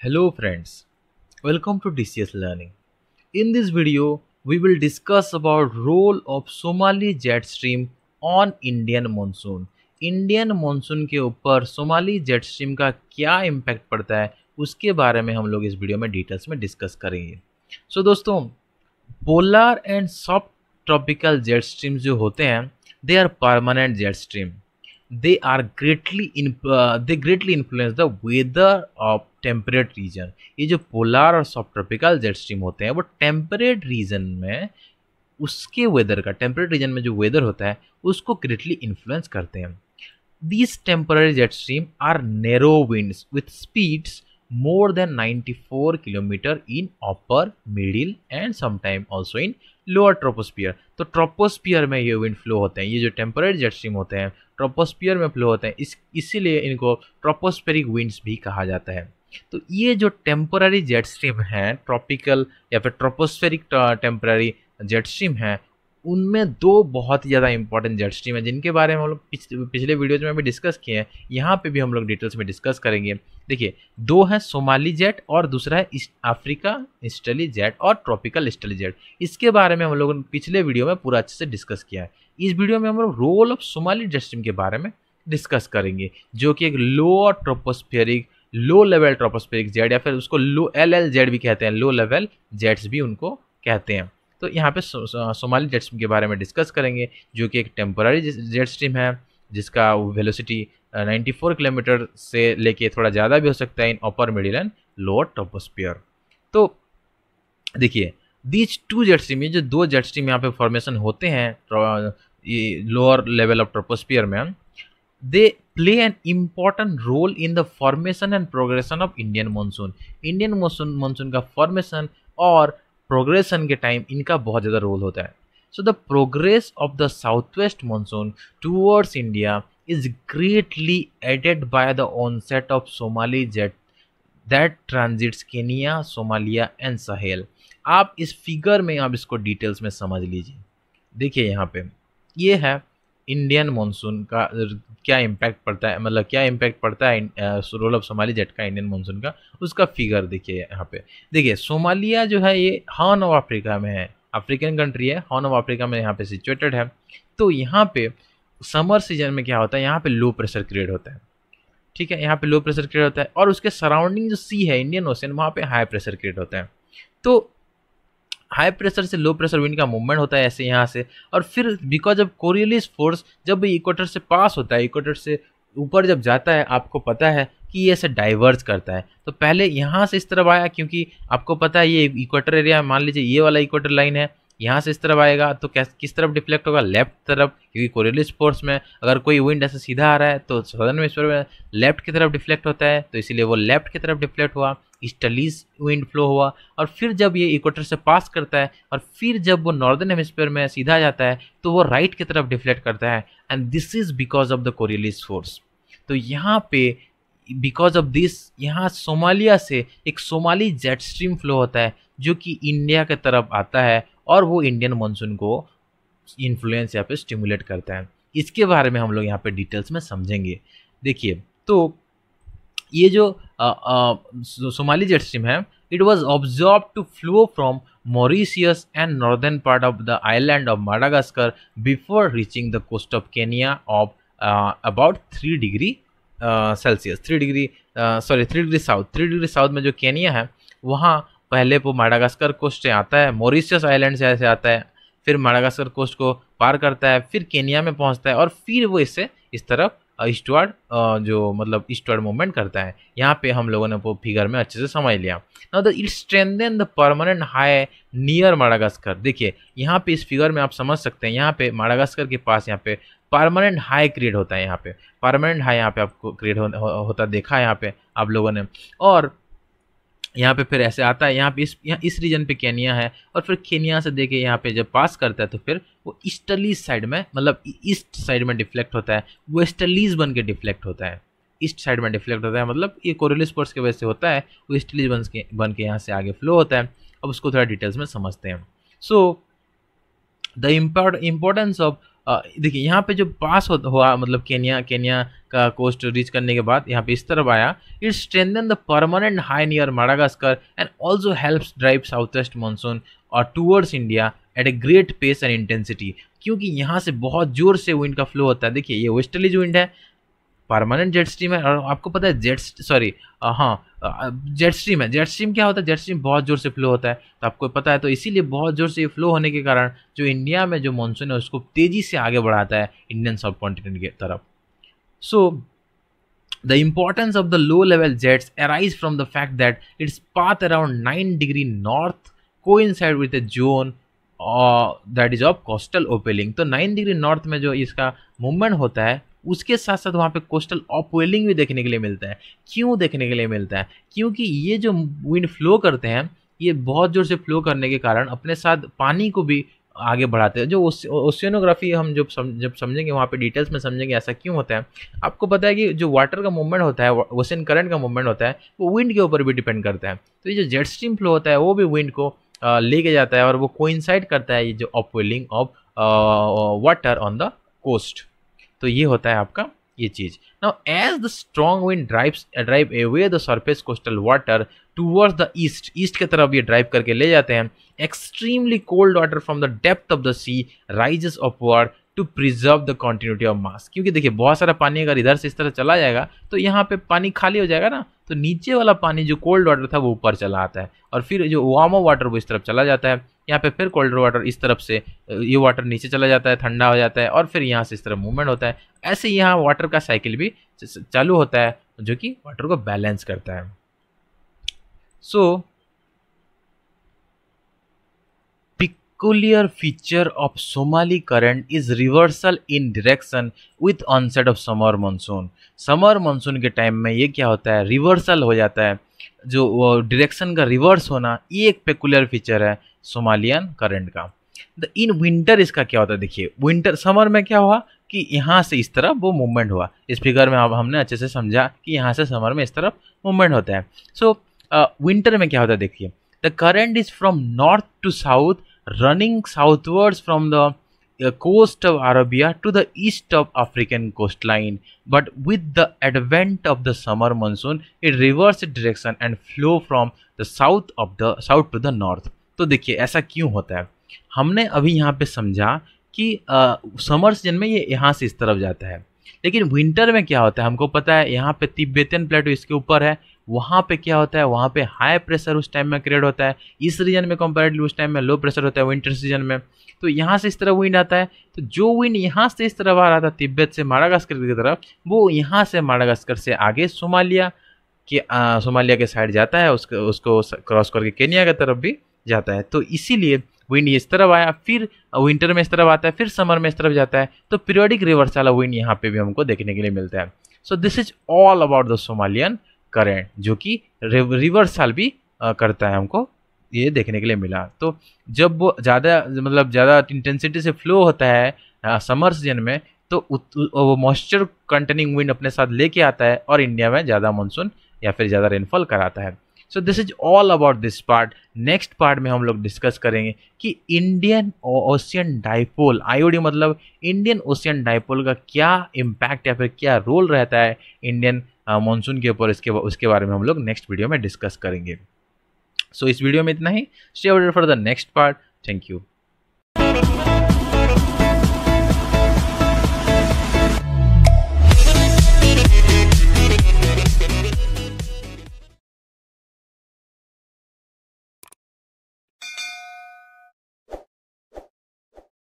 Hello friends, welcome to DCS Learning. In this video, we will discuss about role of Somali jet stream on Indian monsoon. Indian monsoon के ऊपर Somali jet stream का क्या impact पड़ता है उसके बारे में हम लोग इस वीडियो में डिटेल्स में डिस्कस करेंगे सो so, दोस्तों polar and soft tropical jet stream जो होते हैं they are permanent jet stream they are greatly in uh, they greatly influence the weather of temperate region. ये जो पोलार और सब ट्रॉपिकल जेट स्ट्रीम होते हैं वो टेम्परेट रीजन में उसके वेदर का टेम्परेट रीजन में जो वेदर होता है उसको ग्रेटली इन्फ्लुएंस करते हैं। These temporary jet stream are narrow winds with speeds more than 94 kilometre in upper middle and sometime also in lower troposphere तो ट्रोपोस्पियर में ये विंड फ्लो होते हैं, ये जो टेम्पररी जेट स्ट्रीम होते हैं ट्रोपोस्पियर में फ्लो होते हैं, इस, इसीलिए इनको ट्रोपोस्पेरिक विंड्स भी कहा जाता है। तो ये जो टेम्पररी जेट स्ट्रीम है ट्रॉपिकल या फिर ट्रोपोस्फेरिक टेम्पररी जेट स्ट्रीम है उनमें दो बहुत ही ज़्यादा इंपॉर्टेंट जेट स्ट्रीम है, जिनके बारे में हम लोग पिछले वीडियोज़ में भी डिस्कस किए हैं। यहाँ पे भी हम लोग डिटेल्स में डिस्कस करेंगे। देखिए, दो हैं सोमाली जेट और दूसरा है अफ्रीका स्टली जेट और ट्रॉपिकल स्टली जेट इसके बारे में हम लोगों ने पिछले वीडियो में पूरा अच्छे से डिस्कस किया है। इस वीडियो में हम लोग role of Somali jet stream के बारे में डिस्कस करेंगे, जो कि एक low tropospheric low level tropospheric jet या फिर उसको लो एल एल जेड भी कहते हैं। लो लेवल जेट्स भी उनको कहते हैं। तो यहाँ पे सोमाली जेट स्ट्रीम के बारे में डिस्कस करेंगे, जो कि एक टेम्पररी जेट स्ट्रीम है, जिसका वेलोसिटी 94 किलोमीटर से लेके थोड़ा ज़्यादा भी हो सकता है in upper middle and lower troposphere तो देखिए दीज टू जेट स्ट्रीम ये जो दो जेट स्ट्रीम यहाँ पे फॉर्मेशन होते हैं लोअर लेवल ऑफ़ ट्रोपोस्पियर में they play an important role in the formation and progression of Indian monsoon Indian monsoon monsoon का फॉर्मेशन और प्रोग्रेशन के टाइम इनका बहुत ज़्यादा रोल होता है। So the progress of the south west monsoon towards India is greatly aided by the onset of Somali jet that transits Kenya Somalia and Sahel आप इस फिगर में आप इसको डिटेल्स में समझ लीजिए। देखिए यहाँ पे, ये है इंडियन मानसून का क्या इम्पैक्ट पड़ता है? मतलब क्या इम्पैक्ट पड़ता है रोल ऑफ़ सोमाली जेट का इंडियन मानसून का? उसका फिगर देखिए यहाँ पे। देखिए सोमालिया जो है, ये हॉर्न ऑफ़ अफ्रीका में है। अफ्रीकन कंट्री है हॉर्न ऑफ़ अफ्रीका में यहाँ पे सिचुएटेड है। तो यहाँ पे समर सीज़न में क्या होता है? यहाँ पे लो प्रेशर क्रिएट होता है। ठीक है? यहाँ पे लो प्रेशर क्रिएट होता है। और उसके सराउंडिंग जो सी है इंडियन ओशन वहाँ पे हाई प्रेशर क्रिएट होता है। तो हाई प्रेशर से लो प्रेशर विंड का मूवमेंट होता है ऐसे यहाँ से। और फिर बिकॉज़ ऑफ़ कोरियलिस फोर्स जब इक्वेटर से पास होता है इक्वेटर से ऊपर जब जाता है, आपको पता है कि ये ऐसे डाइवर्स करता है। तो पहले यहाँ से इस तरफ़ आया क्योंकि आपको पता है ये इक्वेटर एरिया मान लीजिए ये वाला इक्वेटर लाइन है, यहाँ से इस तरफ़ आएगा तो कैस तरफ़ डिफ्लेक्ट होगा? लेफ़्ट तरफ़, क्योंकि कोरियलिस फोर्स में अगर कोई विंड ऐसे सीधा आ रहा है तो हेमिस्फीयर में लेफ़्ट की तरफ़ डिफ्लेक्ट होता है तो इसीलिए वो लेफ़्ट की तरफ़ डिफ्लेक्ट हुआ। ईस्टलीज विंड फ्लो हुआ और फिर जब ये इक्वेटर से पास करता है और फिर जब वो नॉर्दर्न हेमिस्फीयर में सीधा जाता है तो वो राइट की तरफ़ डिफ्लेक्ट करता है। And this is because of the Coriolis force तो यहाँ पे बिकॉज़ ऑफ़ दिस यहाँ सोमालिया से एक सोमाली जेट स्ट्रीम फ्लो होता है, जो कि इंडिया के तरफ़ आता है और वो इंडियन मानसून को इन्फ्लुएंस यहाँ पे स्टिमुलेट करता है। इसके बारे में हम लोग यहाँ पे डिटेल्स में समझेंगे। देखिए तो ये जो सोमाली जेट स्ट्रीम है it was observe to flow from Mauritius and northern part of the island of Madagascar before reaching the coast of Kenya of about three degree Celsius three degree sorry three degree south three degree south में जो Kenya है, वहाँ पहले वो Madagascar coast से आता है Mauritius island से ऐसे आता है, फिर माडागास्कर कोस्ट को पार करता है, फिर केनिया में पहुँचता है और फिर वो इससे इस तरफ़ ईस्टवर्ड जो मतलब ईस्टवर्ड मूवमेंट करता है यहाँ पे हम लोगों ने वो फिगर में अच्छे से समझ लिया। Now the it strengthen the permanent high near Madagascar देखिए यहाँ पे इस फिगर में आप समझ सकते हैं यहाँ पे माडागास्कर के पास यहाँ पे परमानेंट हाई क्रिएट होता है यहाँ पे। परमानेंट हाई यहाँ पे आपको क्रिएट हो, हो, होता देखा है यहाँ पे आप लोगों ने। और यहाँ पे फिर ऐसे आता है, यहाँ पे इस, यहाँ इस रीजन पे केनिया है और फिर केनिया से देखे यहाँ पे जब पास करता है तो फिर वो ईस्टर्लीज साइड में मतलब ईस्ट साइड में डिफ्लेक्ट होता है वेस्टर्लीज बन के डिफ्लेक्ट होता है। ईस्ट साइड में डिफ्लेक्ट होता है मतलब ये कोरली स्पोर्ट्स की वजह से होता है, वो ईस्टलीज बन के बन के यहाँ से आगे फ्लो होता है। अब उसको थोड़ा डिटेल्स में समझते हैं। सो द इम्पोर्टेंस ऑफ़ देखिए यहाँ पे जो पास हो, हुआ मतलब केनिया केनिया का कोस्ट रीच करने के बाद यहाँ पे इस तरफ़ आया। It strengthen the permanent high near Madagascar and also helps drive south west monsoon और towards India at a great pace and intensity क्योंकि यहाँ से बहुत ज़ोर से विंड का फ्लो होता है। देखिए ये वेस्टर्ली जो विंड है परमानेंट जेट स्ट्रीम है और आपको पता है जेट सॉरी हाँ जेट स्ट्रीम है। जेट स्ट्रीम क्या होता है? जेट स्ट्रीम बहुत ज़ोर से फ्लो होता है। तो आपको पता है तो इसीलिए बहुत ज़ोर से फ्लो होने के कारण जो इंडिया में जो मानसून है, उसको तेज़ी से आगे बढ़ाता है इंडियन सब कॉन्टिनेंट की तरफ़। So the importance of the low level jets arise from the fact that its path around nine degree north को inside with a zone that is of coastal upwelling तो नाइन डिग्री नॉर्थ में जो इसका movement होता है उसके साथ साथ वहाँ पे कोस्टल ऑपवेलिंग भी देखने के लिए मिलता है। क्यों देखने के लिए मिलता है? क्योंकि ये जो विंड फ्लो करते हैं ये बहुत ज़ोर से फ्लो करने के कारण अपने साथ पानी को भी आगे बढ़ाते हैं। जो ओशियनोग्राफी हम जब सम, जब समझेंगे वहाँ पे डिटेल्स में समझेंगे ऐसा क्यों होता है आपको पता है कि जो वाटर का मूवमेंट होता है ओशन करंट का मूवमेंट होता है वो विंड के ऊपर भी डिपेंड करता है। तो ये जो जेट स्ट्रीम फ्लो होता है वो भी विंड को लेके जाता है और वो कोइंसाइड करता है ये जो upwelling of water on the coast. तो ये होता है आपका ये चीज़। Now as the strong wind drives drive away the surface coastal water towards the east east की तरफ़ ये ड्राइव करके ले जाते हैं extremely cold water from the depth of the sea rises upward to preserve the continuity of mass क्योंकि देखिए, बहुत सारा पानी अगर इधर से इस तरह चला जाएगा तो यहाँ पे पानी खाली हो जाएगा ना तो नीचे वाला पानी जो कोल्ड वाटर था वो ऊपर चला आता है। और फिर जो वार्म वाटर वो इस तरफ़ चला जाता है। यहाँ पे फिर कोल्ड वाटर इस तरफ़ से, ये वाटर नीचे चला जाता है, ठंडा हो जाता है और फिर यहाँ से इस तरफ़ मूवमेंट होता है। ऐसे यहाँ वाटर का साइकिल भी चालू होता है, जो कि वाटर को बैलेंस करता है। So peculiar feature of Somali current is reversal in direction with onset of summer monsoon. Summer monsoon के टाइम में ये क्या होता है? रिवर्सल हो जाता है। जो डायरेक्शन का रिवर्स होना, ये एक पेकुलर फीचर है। सोमालियन करंट का। द इन विंटर इसका क्या होता है? देखिए विंटर समर में क्या हुआ कि यहाँ से इस तरफ़ वो मूवमेंट हुआ। इस फिगर में अब हमने अच्छे से समझा कि यहाँ से समर में इस तरफ़ मूवमेंट होता है। सो so, विंटर uh, में क्या होता है देखिए? The current is from north to south running southwards from the coast of Arabia to the east of African coast line but with the advent of the summer monsoon it reverse direction and flow from the south of the south to the north तो देखिए, ऐसा क्यों होता है? हमने अभी यहाँ पे समझा कि समर सीज़न में ये यहाँ से इस तरफ़ जाता है। लेकिन विंटर में क्या होता है? हमको पता है, यहाँ पे तिब्बतियन प्लेटो इसके ऊपर है, वहाँ पे क्या होता है? वहाँ पे हाई प्रेशर उस टाइम में क्रिएट होता है इस रीजन में कंपेरेटिवली उस टाइम में लो प्रेशर होता है विंटर सीज़न में। तो यहाँ से इस तरह विंड आता है तो जो विंड यहाँ से इस तरफ़ आ रहा था तिब्बत से माडागास्कर की तरफ़, वो यहाँ से माडागास्कर से आगे सोमालिया के सोमालिया के साइड जाता है, उसको उसको क्रॉस करके केनिया की तरफ़ भी जाता है। तो इसीलिए विंड इस तरफ़ आया, फिर विंटर में इस तरफ़ आता है, फिर समर में इस तरफ़ जाता है। तो पीरियोडिक रिवर्स वाला विंड यहाँ पे भी हमको देखने के लिए मिलता है। So this is all about the Somalian current जो कि रिवर्सल भी करता है हमको, ये देखने के लिए मिला। तो जब वो ज़्यादा मतलब ज़्यादा इंटेंसिटी से फ्लो होता है समर सीज़न में तो वो मॉइस्चर कंटेनिंग विंड अपने साथ लेके आता है और इंडिया में ज़्यादा मानसून या फिर ज़्यादा रेनफॉल कराता है। So this is all about this part next part में हम लोग डिस्कस करेंगे कि इंडियन ओशियन डाइपोल आईओडी मतलब इंडियन ओशियन डाइपोल का क्या इम्पैक्ट या फिर क्या रोल रहता है इंडियन मानसून के ऊपर इसके उसके बारे में हम लोग नेक्स्ट वीडियो में डिस्कस करेंगे। सो so, इस वीडियो में इतना ही। Stay order for the next part thank you